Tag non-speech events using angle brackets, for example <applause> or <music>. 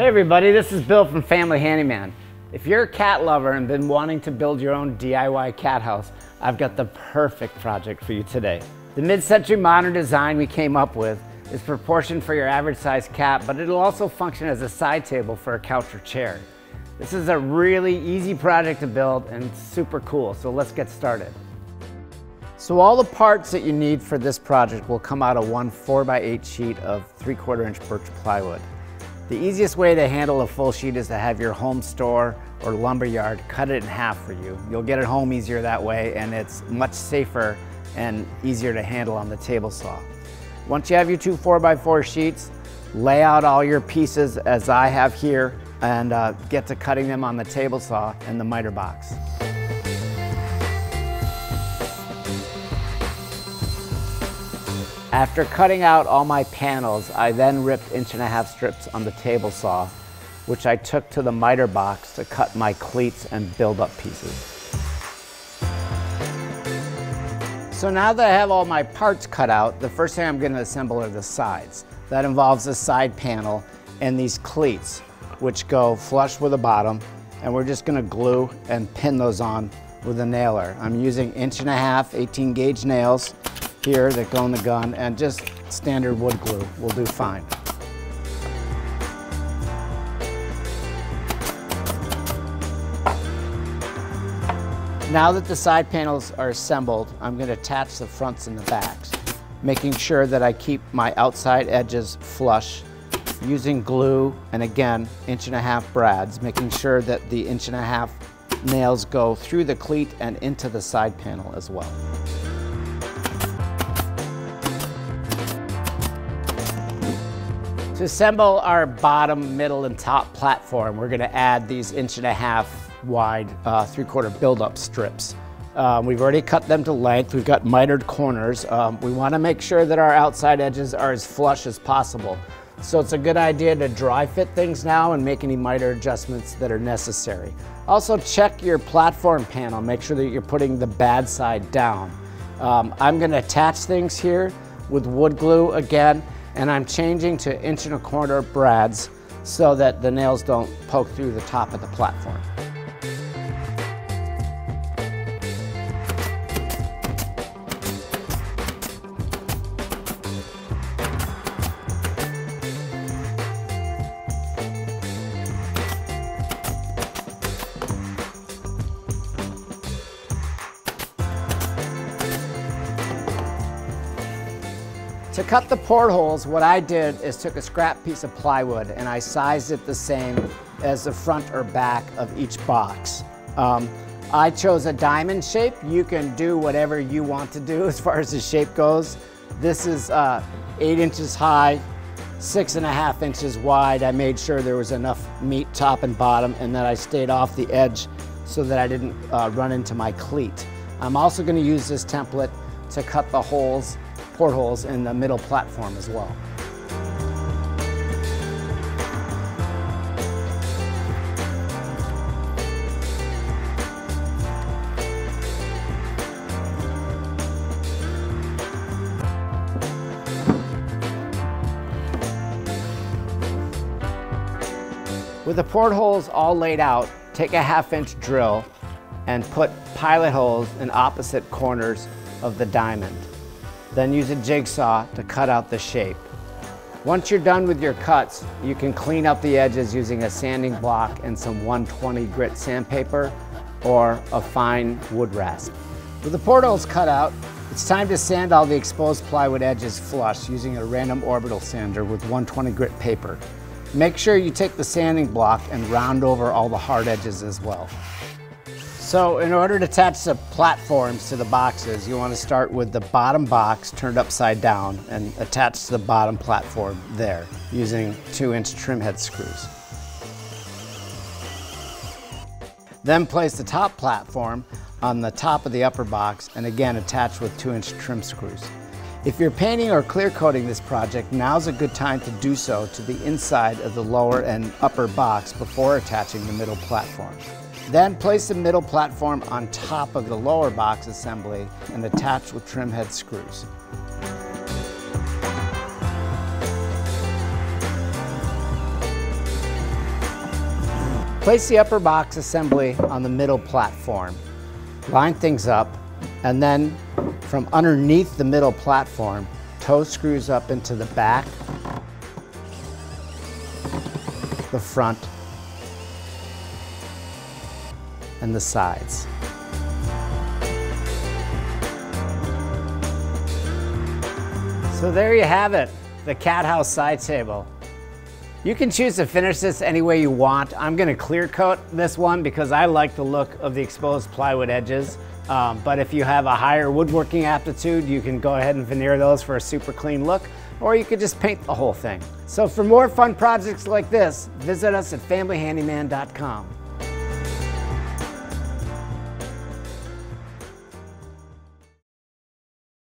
Hey everybody, this is Bill from Family Handyman. If you're a cat lover and been wanting to build your own DIY cat house, I've got the perfect project for you today. The mid-century modern design we came up with is proportioned for your average sized cat, but it'll also function as a side table for a couch or chair. This is a really easy project to build and super cool, so let's get started. So all the parts that you need for this project will come out of one 4x8 sheet of 3 quarter inch birch plywood. The easiest way to handle a full sheet is to have your home store or lumber yard cut it in half for you. You'll get it home easier that way and it's much safer and easier to handle on the table saw. Once you have your two 4x4 sheets, lay out all your pieces as I have here and uh, get to cutting them on the table saw and the miter box. After cutting out all my panels, I then ripped inch and a half strips on the table saw, which I took to the miter box to cut my cleats and build up pieces. So now that I have all my parts cut out, the first thing I'm going to assemble are the sides. That involves the side panel and these cleats, which go flush with the bottom, and we're just going to glue and pin those on with a nailer. I'm using inch and a half 18 gauge nails here that go in the gun and just standard wood glue will do fine. Now that the side panels are assembled, I'm going to attach the fronts and the backs, making sure that I keep my outside edges flush using glue and again, inch and a half brads, making sure that the inch and a half nails go through the cleat and into the side panel as well. To assemble our bottom, middle, and top platform, we're gonna add these inch and a half wide uh, three-quarter build-up strips. Um, we've already cut them to length. We've got mitered corners. Um, we wanna make sure that our outside edges are as flush as possible. So it's a good idea to dry fit things now and make any miter adjustments that are necessary. Also check your platform panel. Make sure that you're putting the bad side down. Um, I'm gonna attach things here with wood glue again and I'm changing to inch and a quarter brads so that the nails don't poke through the top of the platform. To cut the portholes, what I did is took a scrap piece of plywood and I sized it the same as the front or back of each box. Um, I chose a diamond shape. You can do whatever you want to do <laughs> as far as the shape goes. This is uh, eight inches high, six and a half inches wide. I made sure there was enough meat top and bottom and that I stayed off the edge so that I didn't uh, run into my cleat. I'm also gonna use this template to cut the holes portholes in the middle platform as well. With the portholes all laid out, take a half inch drill and put pilot holes in opposite corners of the diamond. Then use a jigsaw to cut out the shape. Once you're done with your cuts, you can clean up the edges using a sanding block and some 120 grit sandpaper or a fine wood rasp. With the portholes cut out, it's time to sand all the exposed plywood edges flush using a random orbital sander with 120 grit paper. Make sure you take the sanding block and round over all the hard edges as well. So in order to attach the platforms to the boxes, you want to start with the bottom box turned upside down and attach to the bottom platform there using two inch trim head screws. Then place the top platform on the top of the upper box and again attach with two inch trim screws. If you're painting or clear coating this project, now's a good time to do so to the inside of the lower and upper box before attaching the middle platform. Then place the middle platform on top of the lower box assembly and attach with trim head screws. Place the upper box assembly on the middle platform. Line things up, and then from underneath the middle platform, toe screws up into the back, the front, and the sides. So there you have it, the Cat House side table. You can choose to finish this any way you want. I'm gonna clear coat this one because I like the look of the exposed plywood edges. Um, but if you have a higher woodworking aptitude, you can go ahead and veneer those for a super clean look, or you could just paint the whole thing. So for more fun projects like this, visit us at familyhandyman.com.